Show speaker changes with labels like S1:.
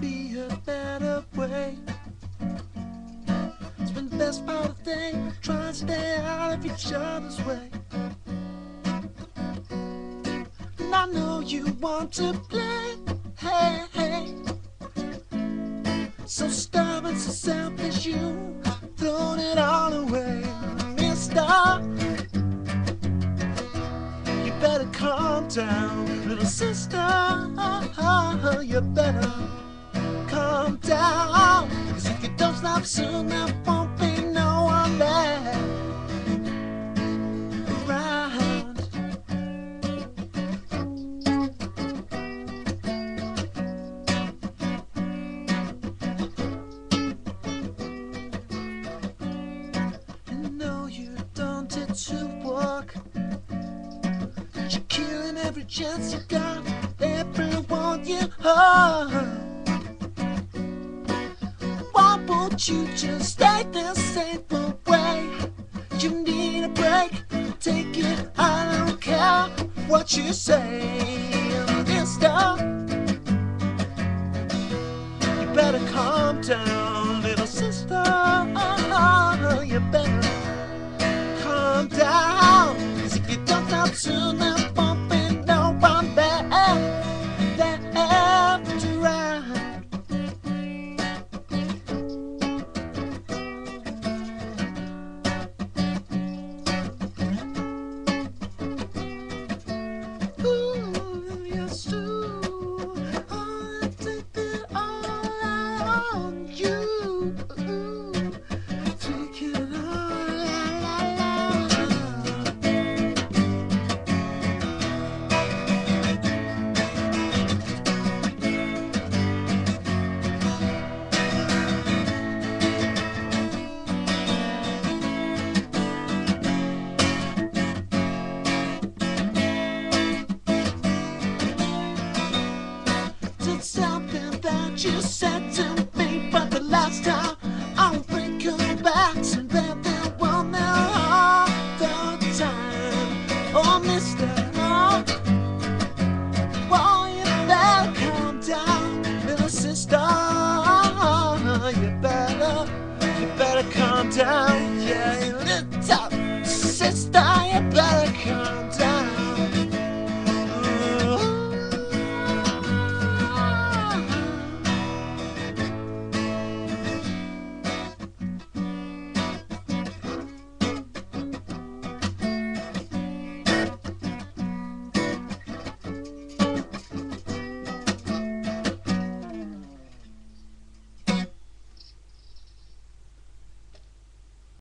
S1: be a better way. Spend the best part of the day trying to stay out of each other's way. And I know you want to play, hey, hey. So stubborn, so selfish, you thrown it all away, Mister. Down, little sister. You better calm down. Cause if you don't stop soon, there every chance you got, everyone you hurt. Why won't you just stay the same way? You need a break, take it. I don't care what you say, Mister. Said to me, but the last time I don't think come back to that there will all the time. Oh, Mister, oh, well, you better calm down, little sister. You better, you better calm down.